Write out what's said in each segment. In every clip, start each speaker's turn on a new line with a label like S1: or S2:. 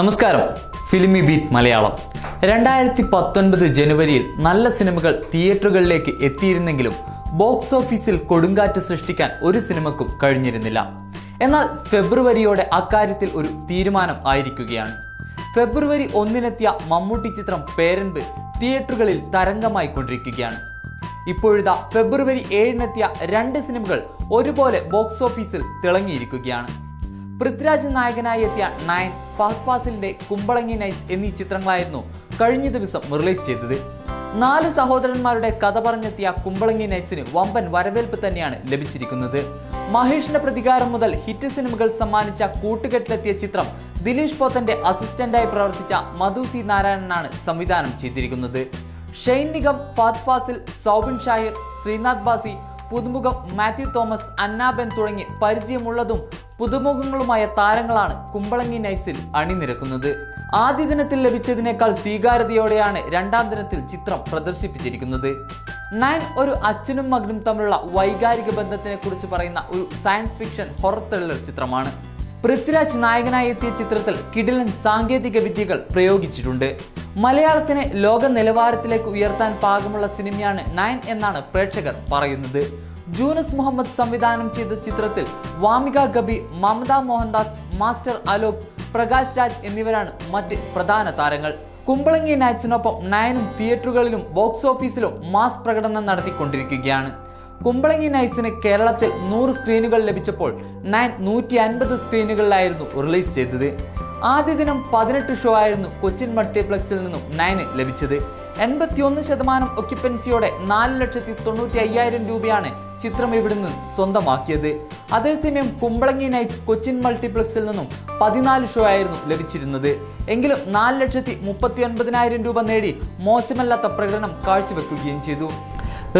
S1: നമസ്കാരം. Filmy beat Malayalam. രണ്ടായിരത്തി പത്തൊൻപത് ജനുവരിയിൽ നല്ല സിനിമകൾ തിയേറ്ററുകളിലേക്ക് എത്തിയിരുന്നെങ്കിലും ബോക്സ് ഓഫീസിൽ കൊടുങ്കാറ്റ് സൃഷ്ടിക്കാൻ ഒരു സിനിമക്കും കഴിഞ്ഞിരുന്നില്ല. എന്നാൽ ഫെബ്രുവരിയോടെ അക്കാര്യത്തിൽ ഒരു തീരുമാനം ആയിരിക്കുകയാണ്. ഫെബ്രുവരി ഒന്നിനെത്തിയ മമ്മൂട്ടി ചിത്രം പേരൻപ് തിയേറ്ററുകളിൽ തരംഗമായി കൊണ്ടിരിക്കുകയാണ് ഇപ്പോഴിതാ ഫെബ്രുവരി ഏഴിനെത്തിയ രണ്ട് സിനിമകൾ ഒരുപോലെ ബോക്സ് ഓഫീസിൽ തിളങ്ങിയിരിക്കുകയാണ്. പൃഥ്വിരാജ് നായകനായി എത്തിയ നയൻ ഫഹദ് ഫാസിലിന്റെ കുമ്പളങ്ങി നൈറ്റ്സ് എന്നീ ചിത്രങ്ങളായിരുന്നു കഴിഞ്ഞ ദിവസം റിലീസ് ചെയ്തത്. നാല് സഹോദരന്മാരുടെ കഥ പറഞ്ഞെത്തിയ കുമ്പളങ്ങി നൈറ്റ്സിന് വമ്പൻ വരവേൽപ്പ് തന്നെയാണ് ലഭിച്ചിരിക്കുന്നത്. മഹേഷിന്റെ പ്രതികാരം മുതൽ ഹിറ്റ് സിനിമകൾ സമ്മാനിച്ച കൂട്ടുകെട്ടിലെത്തിയ ചിത്രം ദിലീഷ് പോത്തന്റെ അസിസ്റ്റന്റായി പ്രവർത്തിച്ച മധു സി നാരായണനാണ് സംവിധാനം ചെയ്തിരിക്കുന്നത്. ഷെയ്ൻ നിഗം ഫാത് ഫാസിൽ സൗബിൻ ഷാഹിർ ശ്രീനാഥ് ബാസി പുതുമുഖം മാത്യു തോമസ് അന്നാബെൻ തുടങ്ങി പരിചയമുള്ളതും പുതുമുഖങ്ങളുമായ താരങ്ങളാണ് കുമ്പളങ്ങി നൈറ്റ്സിൽ അണിനിരക്കുന്നത്. ആദ്യ ദിനത്തിൽ ലഭിച്ചതിനേക്കാൾ സ്വീകാര്യതയോടെയാണ് രണ്ടാം ദിനത്തിൽ ചിത്രം പ്രദർശിപ്പിച്ചിരിക്കുന്നത്. നയൻ ഒരു അച്ഛനും മകനും തമ്മിലുള്ള വൈകാരിക ബന്ധത്തിനെ കുറിച്ച് പറയുന്ന ഒരു സയൻസ് ഫിക്ഷൻ ഹൊറർ ത്രില്ലർ ചിത്രമാണ്. പൃഥ്വിരാജ് നായകനായി എത്തിയ ചിത്രത്തിൽ കിടിലൻ സാങ്കേതിക വിദ്യകൾ പ്രയോഗിച്ചിട്ടുണ്ട്. മലയാളത്തിനെ ലോക നിലവാരത്തിലേക്ക് ഉയർത്താൻ പാകമുള്ള സിനിമയാണ് നയൻ എന്നാണ് പ്രേക്ഷകർ പറയുന്നത്. ജൂനസ് മുഹമ്മദ് സംവിധാനം ചെയ്ത ചിത്രത്തിൽ വാമിക ഗബി മമത മോഹൻദാസ് മാസ്റ്റർ അലോക് പ്രകാശ് രാജ് എന്നിവരാണ് മറ്റ് പ്രധാന താരങ്ങൾ. കുമ്പളങ്ങി നൈറ്റ്സിനൊപ്പം നയനും തിയേറ്ററുകളിലും ബോക്സ് ഓഫീസിലും മാസ് പ്രകടനം നടത്തിക്കൊണ്ടിരിക്കുകയാണ്. കുമ്പളങ്ങി നൈറ്റ്സിന് കേരളത്തിൽ നൂറ് സ്ക്രീനുകൾ ലഭിച്ചപ്പോൾ നയൻ നൂറ്റി അൻപത് സ്ക്രീനുകളിലായിരുന്നു റിലീസ് ചെയ്തത്. ആദ്യ ദിനം പതിനെട്ട് ഷോ ആയിരുന്നു കൊച്ചിൻ മൾട്ടിപ്ലക്സിൽ നിന്നും നയന് ലഭിച്ചത്. എൺപത്തിയൊന്ന് ശതമാനം ഒക്യുപ്പൻസിയോടെ നാല് ലക്ഷത്തി തൊണ്ണൂറ്റി അയ്യായിരം രൂപയാണ് ചിത്രം ഇവിടുന്ന് സ്വന്തമാക്കിയത്. അതേസമയം കുമ്പളങ്ങി നൈറ്റ്സ് കൊച്ചിൻ മൾട്ടിപ്ലക്സിൽ നിന്നും പതിനാല് ഷോ ആയിരുന്നു ലഭിച്ചിരുന്നത്. എങ്കിലും നാല് ലക്ഷത്തി മുപ്പത്തി ഒൻപതിനായിരം രൂപ നേടി മോശമല്ലാത്ത പ്രകടനം കാഴ്ചവെക്കുകയും ചെയ്തു.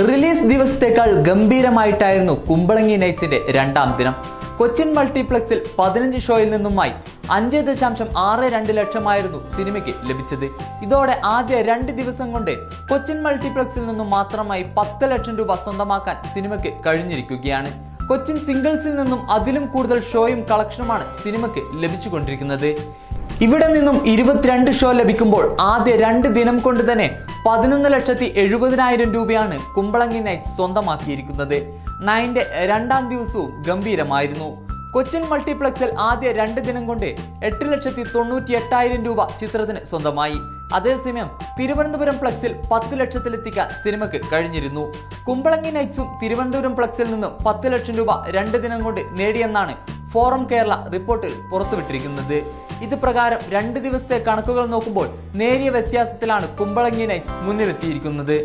S1: റിലീസ് ദിവസത്തേക്കാൾ ഗംഭീരമായിട്ടായിരുന്നു കുമ്പളങ്ങി നൈറ്റ്സിന്റെ രണ്ടാം ദിനം. കൊച്ചിൻ മൾട്ടിപ്ലക്സിൽ പതിനഞ്ച് ഷോയിൽ നിന്നുമായി അഞ്ച് ദശാംശം ആറ് രണ്ട് ലക്ഷമായിരുന്നു സിനിമയ്ക്ക് ലഭിച്ചത്. ഇതോടെ ആദ്യ രണ്ട് ദിവസം കൊണ്ട് കൊച്ചിൻ മൾട്ടിപ്ലക്സിൽ നിന്നും മാത്രമായി പത്ത് ലക്ഷം രൂപ സ്വന്തമാക്കാൻ സിനിമയ്ക്ക് കഴിഞ്ഞിരിക്കുകയാണ്. കൊച്ചിൻ സിംഗിൾസിൽ നിന്നും അതിലും കൂടുതൽ ഷോയും കളക്ഷനുമാണ് സിനിമയ്ക്ക് ലഭിച്ചുകൊണ്ടിരിക്കുന്നത്. ഇവിടെ നിന്നും ഇരുപത്തിരണ്ട് ഷോ ലഭിക്കുമ്പോൾ ആദ്യ രണ്ട് ദിനം കൊണ്ട് തന്നെ പതിനൊന്ന് ലക്ഷത്തി എഴുപതിനായിരം രൂപയാണ് കുമ്പളങ്ങി നൈറ്റ് സ്വന്തമാക്കിയിരിക്കുന്നത്. നയന്റെ രണ്ടാം ദിവസവും ഗംഭീരമായിരുന്നു. കൊച്ചിൻ മൾട്ടിപ്ലക്സിൽ ആദ്യ രണ്ട് ദിനം കൊണ്ട് എട്ട് ലക്ഷത്തി തൊണ്ണൂറ്റി എട്ടായിരം രൂപ ചിത്രത്തിന് സ്വന്തമായി. അതേസമയം തിരുവനന്തപുരം പ്ലക്സിൽ പത്ത് ലക്ഷത്തിലെത്തിക്കാൻ സിനിമയ്ക്ക് കഴിഞ്ഞിരുന്നു. കുമ്പളങ്ങി നൈറ്റ്സും തിരുവനന്തപുരം പ്ലക്സിൽ നിന്നും പത്ത് ലക്ഷം രൂപ രണ്ട് ദിനം കൊണ്ട് നേടിയെന്നാണ് ഫോറം കേരള റിപ്പോർട്ടിൽ പുറത്തുവിട്ടിരിക്കുന്നത്. ഇത് പ്രകാരം രണ്ട് ദിവസത്തെ കണക്കുകൾ നോക്കുമ്പോൾ നേരിയ വ്യത്യാസത്തിലാണ് കുമ്പളങ്ങി നൈറ്റ്സ് മുന്നിലെത്തിയിരിക്കുന്നത്.